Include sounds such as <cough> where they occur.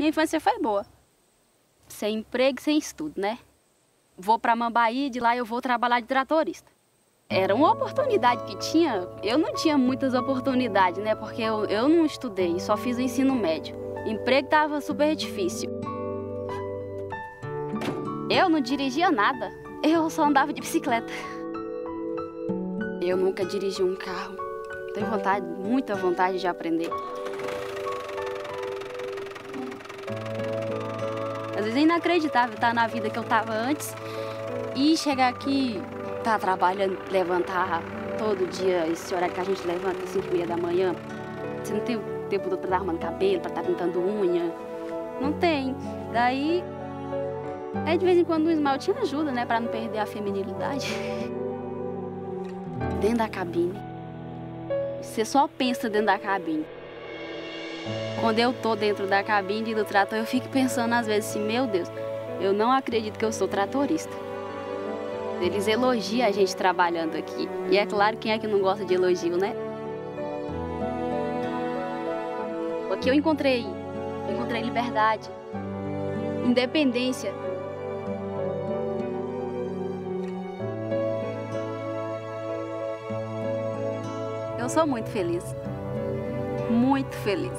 Minha infância foi boa. Sem emprego, sem estudo, né? Vou para Mambaí, de lá eu vou trabalhar de tratorista. Era uma oportunidade que tinha. Eu não tinha muitas oportunidades, né? Porque eu, eu não estudei, só fiz o ensino médio. Emprego tava super difícil. Eu não dirigia nada. Eu só andava de bicicleta. Eu nunca dirigi um carro. Tenho vontade, muita vontade de aprender. Às vezes é inacreditável estar na vida que eu estava antes e chegar aqui, estar tá trabalhando, levantar todo dia, esse horário que a gente levanta, 5 e meia da manhã. Você não tem tempo para estar arrumando cabelo, para estar pintando unha. Não tem. Daí, aí de vez em quando o esmalte ajuda, né, para não perder a feminilidade. <laughs> dentro da cabine. Você só pensa dentro da cabine. Quando eu tô dentro da cabine do trator, eu fico pensando às vezes assim, meu Deus, eu não acredito que eu sou tratorista. Eles elogiam a gente trabalhando aqui. E é claro, quem é que não gosta de elogio, né? Aqui eu encontrei, eu encontrei liberdade, independência. Eu sou muito feliz. Muito feliz.